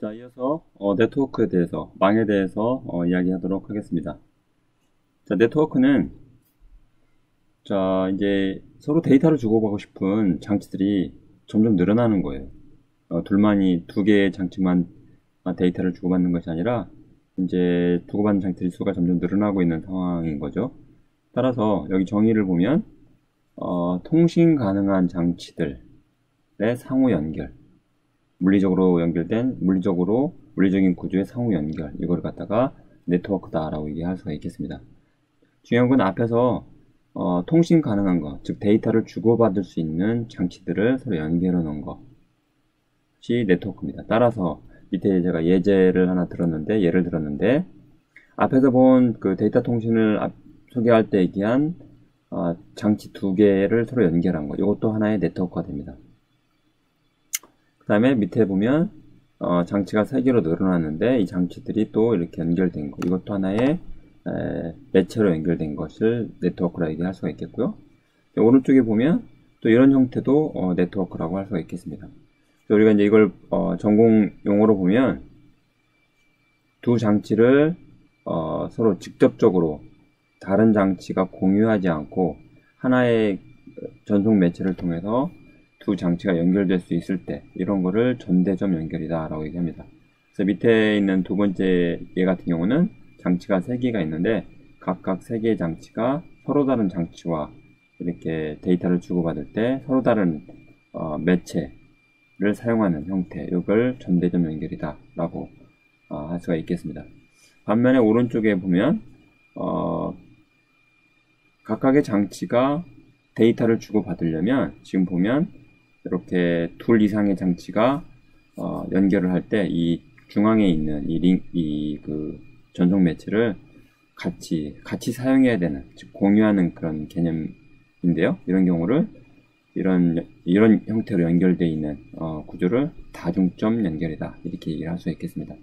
자, 이어서 어, 네트워크에 대해서, 망에 대해서 어, 이야기하도록 하겠습니다. 자, 네트워크는 자, 이제 서로 데이터를 주고받고 싶은 장치들이 점점 늘어나는 거예요. 어, 둘만이 두 개의 장치만 데이터를 주고받는 것이 아니라 이제 주고받는 장치의 수가 점점 늘어나고 있는 상황인 거죠. 따라서 여기 정의를 보면 어, 통신 가능한 장치들의 상호 연결, 물리적으로 연결된 물리적으로 물리적인 구조의 상호 연결 이걸 갖다가 네트워크다라고 얘기할 수가 있겠습니다. 중요한 건 앞에서 어, 통신 가능한 것, 즉 데이터를 주고받을 수 있는 장치들을 서로 연결해 놓은 것이 네트워크입니다. 따라서 밑에 제가 예제를 하나 들었는데 예를 들었는데 앞에서 본 그 데이터 통신을 소개할 때 얘기한 어, 장치 두 개를 서로 연결한 거 이것도 하나의 네트워크가 됩니다. 그 다음에 밑에 보면 어, 장치가 세 개로 늘어났는데 이 장치들이 또 이렇게 연결된 거 이것도 하나의 에, 매체로 연결된 것을 네트워크라 얘기할 수가 있겠고요. 오른쪽에 보면 또 이런 형태도 어, 네트워크라고 할 수가 있겠습니다. 우리가 이제 이걸 어, 전공 용어로 보면 두 장치를 어, 서로 직접적으로 다른 장치가 공유하지 않고 하나의 전송 매체를 통해서 두 장치가 연결될 수 있을 때 이런 거를 전대점 연결이다 라고 얘기합니다. 그래서 밑에 있는 두 번째 예 같은 경우는 장치가 세 개가 있는데 각각 세 개의 장치가 서로 다른 장치와 이렇게 데이터를 주고받을 때 서로 다른 어, 매체를 사용하는 형태 이걸 전대점 연결이다 라고 어, 할 수가 있겠습니다. 반면에 오른쪽에 보면 어, 각각의 장치가 데이터를 주고받으려면 지금 보면 이렇게 둘 이상의 장치가 어, 연결을 할 때 이 중앙에 있는 이 링, 이 그 전송 매체를 같이, 같이 사용해야 되는, 즉 공유하는 그런 개념인데요. 이런 경우를 이런, 이런 형태로 연결되어 있는 어, 구조를 다중점 연결이다. 이렇게 얘기를 할 수 있겠습니다.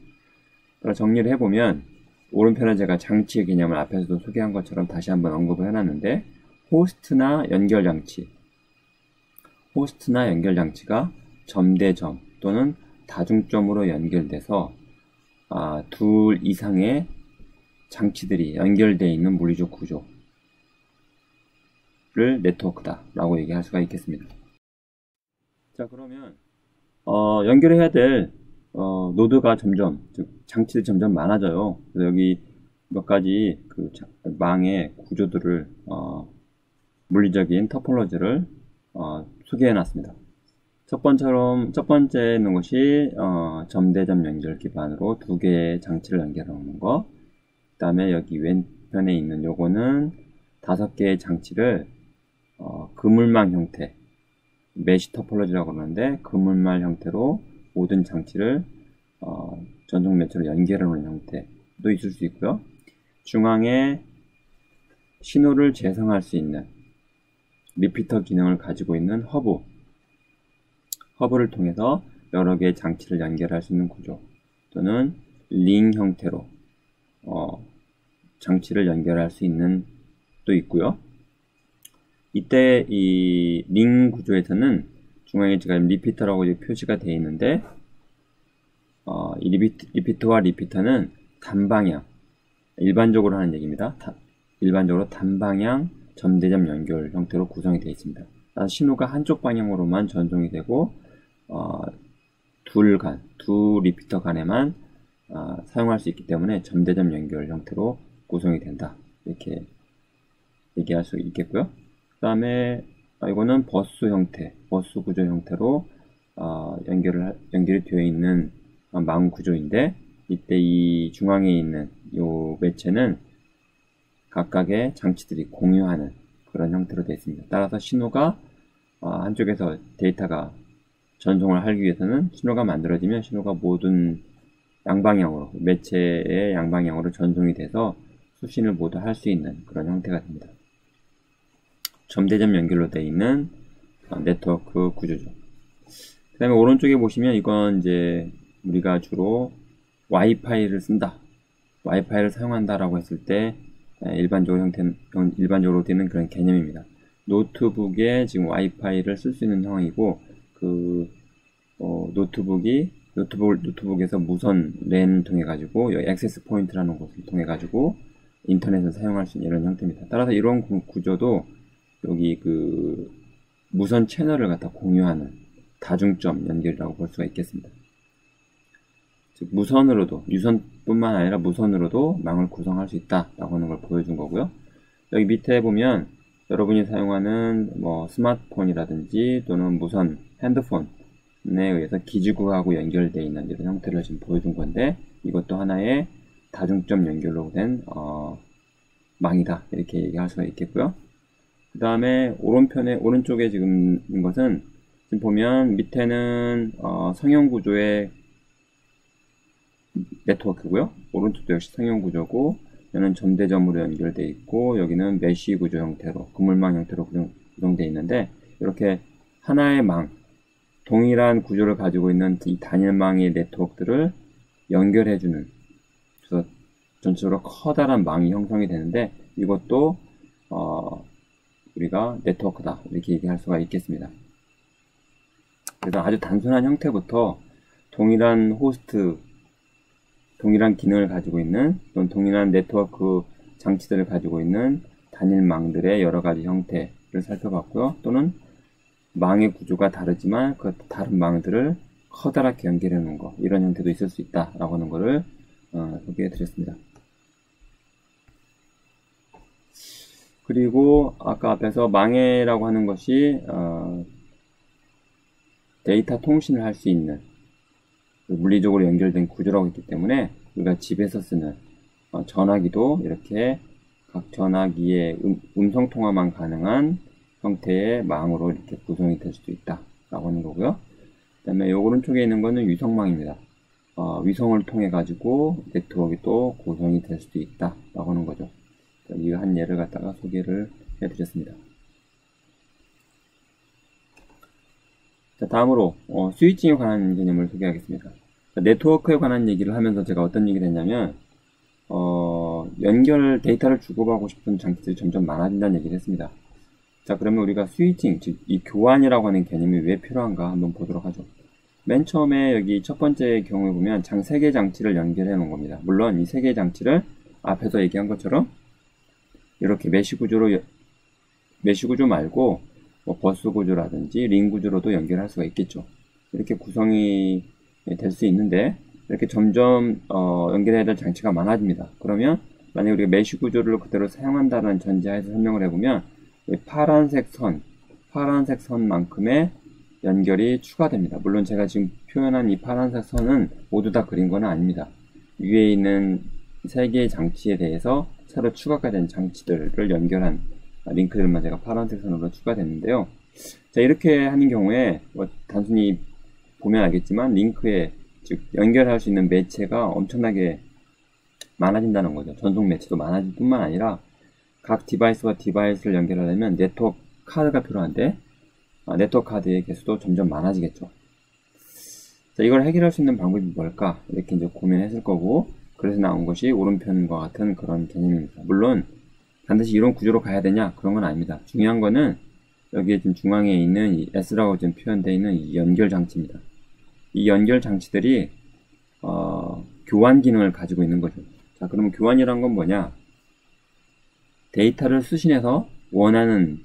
정리를 해보면 오른편에 제가 장치의 개념을 앞에서도 소개한 것처럼 다시 한번 언급을 해놨는데 호스트나 연결 장치 호스트나 연결 장치가 점대점 또는 다중점으로 연결돼서 아, 둘 이상의 장치들이 연결되어 있는 물리적 구조를 네트워크다 라고 얘기할 수가 있겠습니다. 자 그러면 어, 연결해야 될 어, 노드가 점점, 즉, 장치들이 점점 많아져요. 그래서 여기 몇 가지 그 망의 구조들을, 어, 물리적인 터폴로지를, 어, 소개해 놨습니다. 첫 번처럼, 첫 번째 있는 것이, 어, 점대점 연결 기반으로 두 개의 장치를 연결하는 거. 그 다음에 여기 왼편에 있는 요거는 다섯 개의 장치를, 어, 그물망 형태, mesh topology라고 그러는데, 그물망 형태로 모든 장치를 어, 전송 매체로 연결하는 형태도 있을 수 있고요. 중앙에 신호를 재생할 수 있는 repeater 기능을 가지고 있는 허브 허브를 통해서 여러 개의 장치를 연결할 수 있는 구조 또는 링 형태로 어, 장치를 연결할 수 있는 또 있고요. 이때 이 링 구조에서는 중앙에 지금 repeater라고 표시가 되어 있는데 어, 이 repeat, repeater와 repeater는 단방향 일반적으로 하는 얘기입니다. 다, 일반적으로 단방향 점대점 연결 형태로 구성이 되어 있습니다. 신호가 한쪽 방향으로만 전송이 되고 어, 둘 간, 두 repeater 간에만 어, 사용할 수 있기 때문에 점대점 연결 형태로 구성이 된다. 이렇게 얘기할 수 있겠고요. 그 다음에 아, 이거는 버스 형태, 버스 구조 형태로 어, 연결을 연결이 되어 있는 망 구조인데 이때 이 중앙에 있는 이 매체는 각각의 장치들이 공유하는 그런 형태로 되어 있습니다. 따라서 신호가 어, 한쪽에서 데이터가 전송을 하기 위해서는 신호가 만들어지면 신호가 모든 양방향으로 매체의 양방향으로 전송이 돼서 수신을 모두 할 수 있는 그런 형태가 됩니다. 점대점 연결로 되어 있는 어, 네트워크 구조죠. 그 다음에 오른쪽에 보시면 이건 이제 우리가 주로 와이파이를 쓴다. 와이파이를 사용한다라고 했을 때 일반적으로 형태 일반적으로 되는 그런 개념입니다. 노트북에 지금 와이파이를 쓸 수 있는 상황이고 그 어, 노트북이 노트북, 노트북에서 무선 랜 통해 가지고 access point라는 곳을 통해 가지고 인터넷을 사용할 수 있는 이런 형태입니다. 따라서 이런 구조도 여기 그 무선 채널을 갖다 공유하는 다중점 연결이라고 볼 수가 있겠습니다. 즉 무선으로도 유선뿐만 아니라 무선으로도 망을 구성할 수 있다라고 하는 걸 보여준 거고요. 여기 밑에 보면 여러분이 사용하는 뭐 스마트폰이라든지 또는 무선 핸드폰에 의해서 기지국하고 연결되어 있는 이런 형태를 지금 보여준 건데 이것도 하나의 다중점 연결로 된 어, 망이다 이렇게 얘기할 수가 있겠고요. 그 다음에 오른편에 오른쪽에 지금 있는 것은 지금 보면 밑에는 어, 성형 구조의 네트워크고요. 오른쪽도 역시 성형 구조고 여기는 점대점으로 연결되어 있고 여기는 mesh 구조 형태로 그물망 형태로 구성되어 있는데 이렇게 하나의 망 동일한 구조를 가지고 있는 이 단일망의 네트워크들을 연결해주는 그래서 전체적으로 커다란 망이 형성이 되는데 이것도 어, 우리가 네트워크다 이렇게 얘기할 수가 있겠습니다. 그래서 아주 단순한 형태부터 동일한 호스트, 동일한 기능을 가지고 있는 또는 동일한 네트워크 장치들을 가지고 있는 단일 망들의 여러 가지 형태를 살펴봤고요. 또는 망의 구조가 다르지만 그 다른 망들을 커다랗게 연결해 놓은 것 이런 형태도 있을 수 있다라고 하는 것을 어, 소개해 드렸습니다. 그리고 아까 앞에서 망해라고 하는 것이 어, 데이터 통신을 할 수 있는 물리적으로 연결된 구조라고 했기 때문에 우리가 집에서 쓰는 어, 전화기도 이렇게 각 전화기의 음, 성 통화만 가능한 형태의 망으로 이렇게 구성이 될 수도 있다라고 하는 거고요. 그 다음에 요 오른쪽에 있는 거는 위성망입니다. 어, 위성을 통해 가지고 네트워크가 또 구성이 될 수도 있다라고 하는 거죠. 이 한 예를 갖다가 소개를 해드렸습니다. 자, 다음으로 어, 스위칭에 관한 개념을 소개하겠습니다. 자, 네트워크에 관한 얘기를 하면서 제가 어떤 얘기를 했냐면 어, 연결 데이터를 주고받고 싶은 장치들이 점점 많아진다는 얘기를 했습니다. 자 그러면 우리가 스위칭, 즉 이 교환이라고 하는 개념이 왜 필요한가 한번 보도록 하죠. 맨 처음에 여기 첫 번째 경우에 보면 장 3개 장치를 연결해 놓은 겁니다. 물론 이 3개 장치를 앞에서 얘기한 것처럼 이렇게 mesh 구조로 mesh 구조 말고 뭐 버스 구조라든지 링 구조로도 연결할 수가 있겠죠. 이렇게 구성이 될 수 있는데 이렇게 점점 어, 연결해야 될 장치가 많아집니다. 그러면 만약 우리가 mesh 구조를 그대로 사용한다는 전제하에서 설명을 해보면 파란색 선, 파란색 선만큼의 연결이 추가됩니다. 물론 제가 지금 표현한 이 파란색 선은 모두 다 그린 건 아닙니다. 위에 있는 세 개의 장치에 대해서 새로 추가가 된 장치들을 연결한 링크들만 제가 파란색 선으로 추가됐는데요. 자, 이렇게 하는 경우에 뭐 단순히 보면 알겠지만 링크에 즉 연결할 수 있는 매체가 엄청나게 많아진다는 거죠. 전송 매체도 많아질 뿐만 아니라 각 device와 device를 연결하려면 네트워크 카드가 필요한데 아, 네트워크 카드의 개수도 점점 많아지겠죠. 자, 이걸 해결할 수 있는 방법이 뭘까? 이렇게 이제 고민했을 거고, 그래서 나온 것이 오른편과 같은 그런 개념입니다. 물론 반드시 이런 구조로 가야 되냐 그런 건 아닙니다. 중요한 거는 여기에 지금 중앙에 있는 이 S라고 지금 표현되어 있는 이 연결 장치입니다. 이 연결 장치들이 어, 교환 기능을 가지고 있는 거죠. 자, 그러면 교환이란 건 뭐냐? 데이터를 수신해서 원하는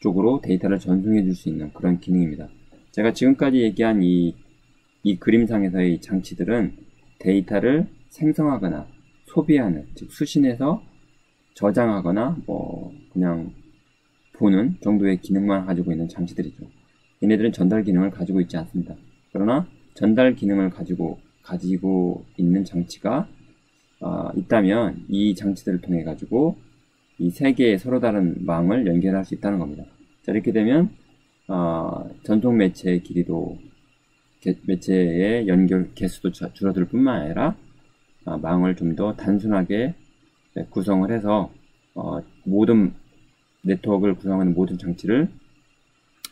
쪽으로 데이터를 전송해 줄 수 있는 그런 기능입니다. 제가 지금까지 얘기한 이, 이 그림상에서의 장치들은 데이터를 생성하거나 소비하는, 즉 수신해서 저장하거나 뭐 그냥 보는 정도의 기능만 가지고 있는 장치들이죠. 얘네들은 전달 기능을 가지고 있지 않습니다. 그러나 전달 기능을 가지고 가지고 있는 장치가 어, 있다면 이 장치들을 통해 가지고 이 세 개의 서로 다른 망을 연결할 수 있다는 겁니다. 자, 이렇게 되면 어, 전송 매체의 길이도 매체의 연결 개수도 줄어들 뿐만 아니라 어, 망을 좀 더 단순하게 구성을 해서 어, 모든 네트워크를 구성하는 모든 장치를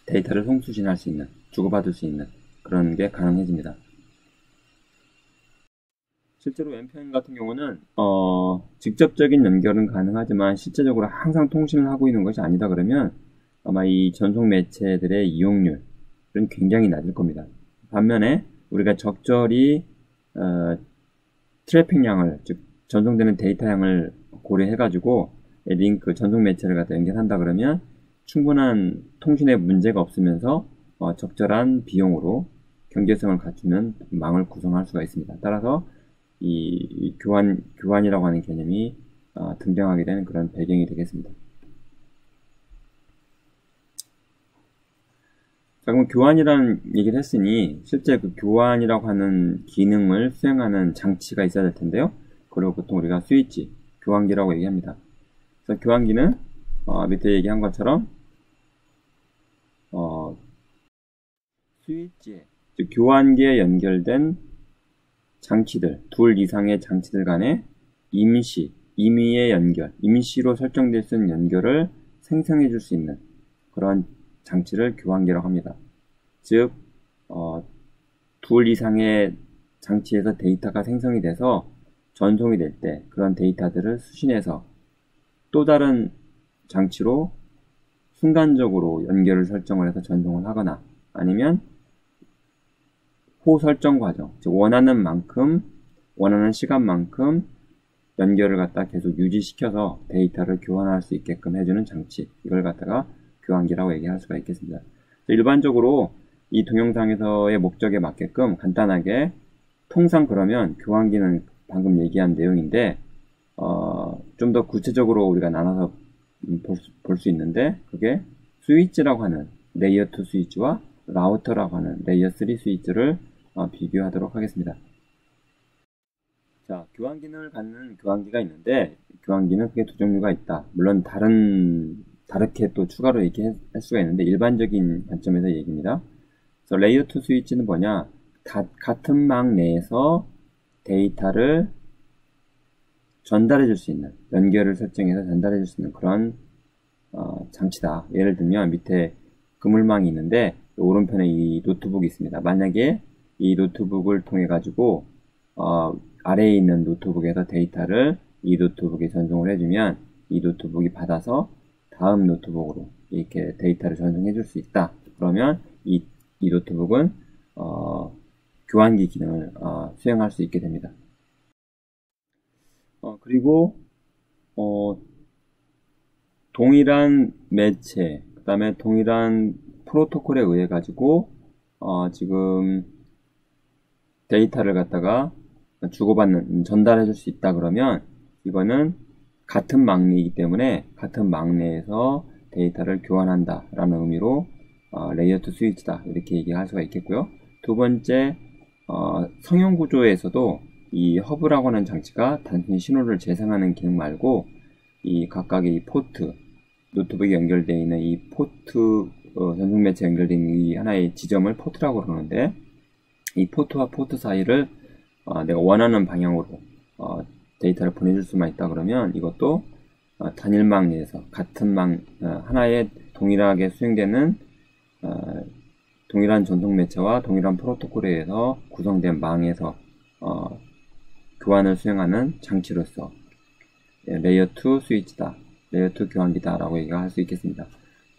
데이터를 송수신할 수 있는 주고받을 수 있는 그런 게 가능해집니다. 실제로 왼편 같은 경우는 어, 직접적인 연결은 가능하지만 실제적으로 항상 통신을 하고 있는 것이 아니다 그러면 아마 이 전송 매체들의 이용률은 굉장히 낮을 겁니다. 반면에 우리가 적절히 어, 트래픽량을 즉 전송되는 데이터량을 고려해 가지고 링크 전송 매체를 갖다 연결한다 그러면 충분한 통신에 문제가 없으면서 어, 적절한 비용으로 경제성을 갖추는 망을 구성할 수가 있습니다. 따라서 이, 이 교환 교환이라고 하는 개념이 어, 등장하게 되는 그런 배경이 되겠습니다. 자, 그럼 교환이라는 얘기를 했으니 실제 그 교환이라고 하는 기능을 수행하는 장치가 있어야 될 텐데요. 그리고 보통 우리가 스위치, 교환기라고 얘기합니다. 그래서 교환기는 어, 밑에 얘기한 것처럼 어, 스위치에 즉 교환기에 연결된 장치들, 둘 이상의 장치들 간의 임시, 임의의 연결, 임시로 설정될 수 있는 연결을 생성해 줄 수 있는 그런 장치를 교환기라고 합니다. 즉, 어, 둘 이상의 장치에서 데이터가 생성이 돼서 전송이 될 때 그런 데이터들을 수신해서 또 다른 장치로 순간적으로 연결을 설정을 해서 전송을 하거나 아니면 호 설정 과정, 즉 원하는 만큼 원하는 시간만큼 연결을 갖다 계속 유지시켜서 데이터를 교환할 수 있게끔 해주는 장치 이걸 갖다가 교환기라고 얘기할 수가 있겠습니다. 일반적으로 이 동영상에서의 목적에 맞게끔 간단하게 통상 그러면 교환기는 방금 얘기한 내용인데 어, 좀 더 구체적으로 우리가 나눠서 볼수 있는데 그게 스위치라고 하는 layer 2 스위치와 라우터라고 하는 layer 3 스위치를 어, 비교하도록 하겠습니다. 자, 교환 기능을 갖는 교환기가 있는데 교환기는 크게 두 종류가 있다. 물론 다른 다르게 또 추가로 얘기할 수가 있는데 일반적인 관점에서 얘기입니다. 그래서 layer 2 스위치는 뭐냐? 가, 같은 망 내에서 데이터를 전달해 줄 수 있는 연결을 설정해서 전달해 줄 수 있는 그런 어, 장치다. 예를 들면 밑에 그물망이 있는데 오른편에 이 노트북이 있습니다. 만약에 이 노트북을 통해 가지고 어, 아래에 있는 노트북에서 데이터를 이 노트북에 전송을 해주면 이 노트북이 받아서 다음 노트북으로 이렇게 데이터를 전송해 줄 수 있다. 그러면 이, 이 노트북은 어, 교환기 기능을 어, 수행할 수 있게 됩니다. 어, 그리고 어, 동일한 매체, 그 다음에 동일한 프로토콜에 의해 가지고 어, 지금 데이터를 갖다가 주고받는 전달해 줄 수 있다 그러면 이거는 같은 망내이기 때문에 같은 망내에서 데이터를 교환한다 라는 의미로 어, layer 2 스위치다 이렇게 얘기할 수가 있겠고요 두 번째 어, 성형 구조에서도 이 허브라고 하는 장치가 단순히 신호를 재생하는 기능 말고 이 각각의 이 포트 노트북에 연결되어 있는 이 포트 어, 전송 매체 연결된 이 하나의 지점을 포트라고 그러는데 이 포트와 포트 사이를 어, 내가 원하는 방향으로 어, 데이터를 보내줄 수만 있다 그러면 이것도 어, 단일망 내에서 같은 망 어, 하나의 동일하게 수행되는 어, 동일한 전송 매체와 동일한 프로토콜에 의해서 구성된 망에서 어, 교환을 수행하는 장치로서 예, layer 2 스위치다, layer 2 교환기다 라고 얘기할 수 있겠습니다.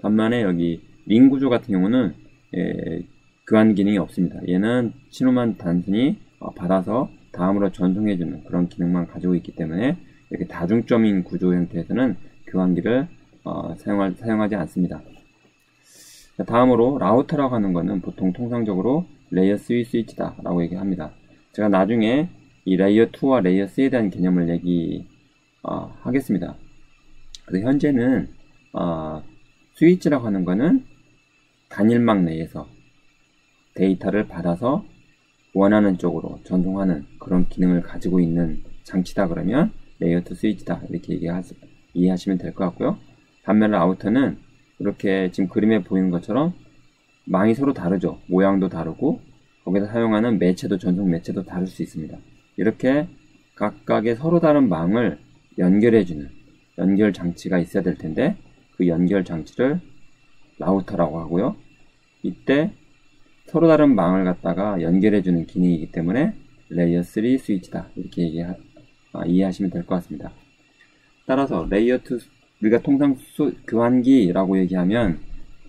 반면에 여기 링 구조 같은 경우는 예, 교환 기능이 없습니다. 얘는 신호만 단순히 어, 받아서 다음으로 전송해주는 그런 기능만 가지고 있기 때문에 이렇게 다중점인 구조 형태에서는 교환기를 어, 사용할, 사용하지 않습니다. 다음으로 라우터라고 하는 것은 보통 통상적으로 layer 3 스위치다 라고 얘기합니다. 제가 나중에 이 layer 2와 layer 3에 대한 개념을 얘기 어, 하겠습니다. 그래서 현재는 어, 스위치라고 하는 것은 단일망 내에서 데이터를 받아서 원하는 쪽으로 전송하는 그런 기능을 가지고 있는 장치다 그러면 layer 2 스위치다 이렇게 얘기하, 이해하시면 될 것 같고요. 반면 라우터는 이렇게 지금 그림에 보이는 것처럼 망이 서로 다르죠. 모양도 다르고 거기서 사용하는 매체도 전송 매체도 다를 수 있습니다. 이렇게 각각의 서로 다른 망을 연결해주는 연결 장치가 있어야 될 텐데 그 연결 장치를 라우터라고 하고요. 이때 서로 다른 망을 갖다가 연결해주는 기능이기 때문에 layer 3 스위치다 이렇게 얘기하, 아, 이해하시면 될 것 같습니다. 따라서 layer 2 우리가 통상 수, 교환기라고 얘기하면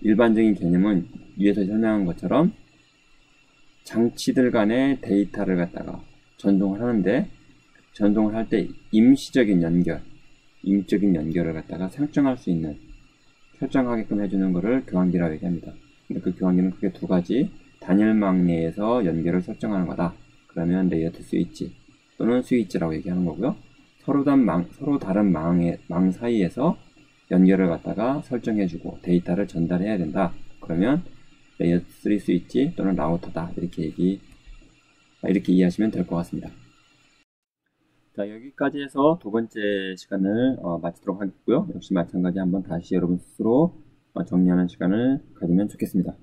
일반적인 개념은 위에서 설명한 것처럼 장치들 간의 데이터를 갖다가 전송을 하는데 전송을 할 때 임시적인 연결, 임시적인 연결을 갖다가 설정할 수 있는 설정하게끔 해주는 것을 교환기라고 얘기합니다. 그 교환기는 크게 두 가지 단일 망 내에서 연결을 설정하는 거다. 그러면 layer 2 스위치 또는 스위치라고 얘기하는 거고요. 서로 다른 망, 서로 다른 망의, 망 사이에서 연결을 갖다가 설정해주고 데이터를 전달해야 된다. 그러면 layer 3 스위치 또는 라우터다. 이렇게 얘기, 이렇게 이해하시면 될 것 같습니다. 자, 여기까지 해서 두 번째 시간을 어, 마치도록 하겠고요. 역시 마찬가지 한번 다시 여러분 스스로 어, 정리하는 시간을 가지면 좋겠습니다.